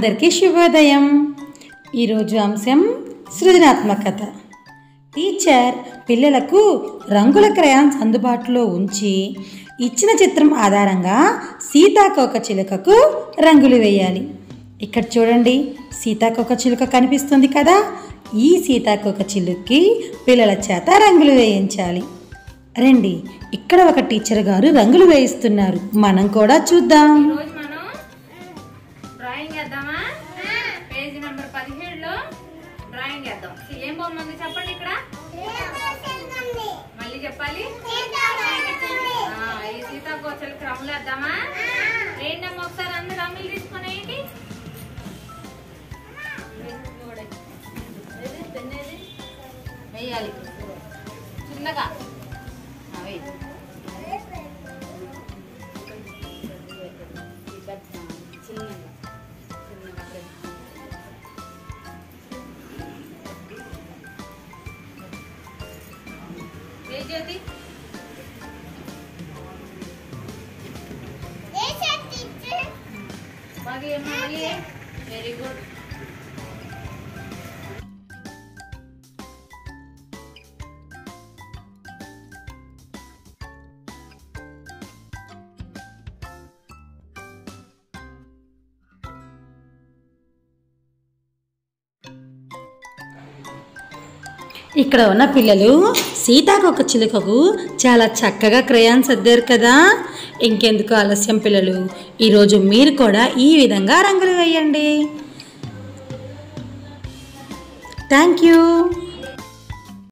అందరికీ శుభోదయం. ఈరోజు అంశం సృజనాత్మకత. టీచర్ పిల్లలకు రంగుల క్రయాన్స్ అందుబాటులో ఉంచి ఇచ్చిన చిత్రం ఆధారంగా సీతాకోక చిలుకకు రంగులు వేయాలి. ఇక్కడ చూడండి సీతాకోక చిలుక కనిపిస్తుంది కదా? ఈ సీతాకోక చిలుక్కి పిల్లల చేత రంగులు వేయించాలి. రండి ఇక్కడ ఒక టీచర్ గారు రంగులు వేయిస్తున్నారు. మనం కూడా చూద్దాం. వేద్దామా పేజీ నెంబర్ పదిహేడులో డ్రాయింగ్ వేద్దాం. ఏం బొమ్మ ఉంది చెప్పండి ఇక్కడ? మళ్ళీ చెప్పాలి? ఈ సీతాకోచలకి రమ్ములు వేద్దామా? ఏంటమ్మా ఒకసారి అందరు రంగులు తీసుకునేయండి? వేయాలి. చిన్నగా. చిన్నగా చిన్నగా. ले जाती वेरी गुड ఇక్కడ ఉన్న పిల్లలు సీతాకొక చిలుకకు చాలా చక్కగా క్రయాన్స్ అద్దారు కదా. ఇంకెందుకు ఆలస్యం పిల్లలు? ఈరోజు మీరు కూడా ఈ విధంగా రంగులు వేయండి. Thank you